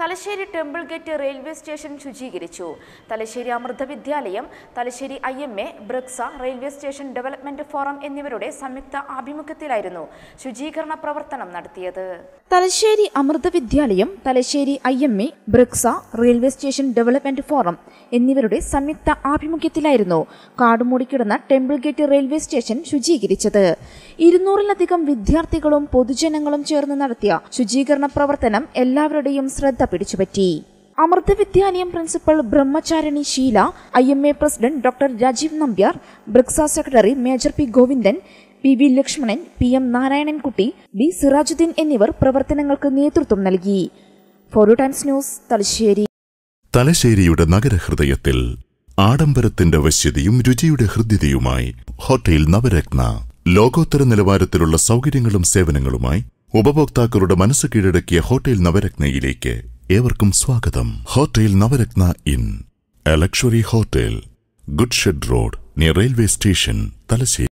Thalassery temple gate railway station ശുചീകരിച്ചു. Thalassery Amrita Vidyalayam Thalassery I M A ബ്രക്സ railway station development forum എന്നിവരുടെ സംയുക്ത ആഭിമുഖ്യത്തിലായിരുന്നു ശുചീകരണ പ്രവർത്തനം നടത്തിയത്. Thalassery Amrita Vidyalayam Thalassery I M A ബ്രിക്സ railway station development forum എന്നിവരുടെ സംയുക്ത ആഭിമുഖ്യത്തിലായിരുന്നു കാടുമൂടിക്കിടന്ന ടെമ്പിൾ ഗേറ്റ് റെയിൽവേ സ്റ്റേഷൻ ശുചീകരിച്ചത്. ഇരുന്നൂറിലധികം വിദ്യാർത്ഥികളും പൊതുജനങ്ങളും ചേർന്ന് നടത്തിയ ശുചീകരണ പ്രവർത്തനം എല്ലാവരുടെയും ശ്രദ്ധ പിടിച്ചുപറ്റി. Amrita Vidyalayam principal Brahmacharini Sheela I M A president doctor Rajeev Nambiar ബ്രിക്സ secretary major P Govindan P V Lakshmanan P M Narayanankutty B Sirajuddin എന്നിവർ പ്രവർത്തനങ്ങൾക്ക് നേതൃത്വം നൽകി. Four times news Thalassery. തലശ്ശേരിയുടെ നഗരഹൃദയത്തിൽ ആഡംബരത്തിന്റെ വശ്യതയും രുചിയുടെ ഹൃദ്യതയുമായി ഹോട്ടൽ നവരത്ന. ലോകോത്തര നിലവാരത്തിലുള്ള സൗകര്യങ്ങളും സേവനങ്ങളുമായി ഉപഭോക്താക്കളുടെ മനസ്സ് കീഴടക്കിയ ഹോട്ടൽ നവരത്നയിലേക്ക് ഏവർക്കും സ്വാഗതം. Hotel Navaratna in a luxury hotel good shed road near railway station Thalassery.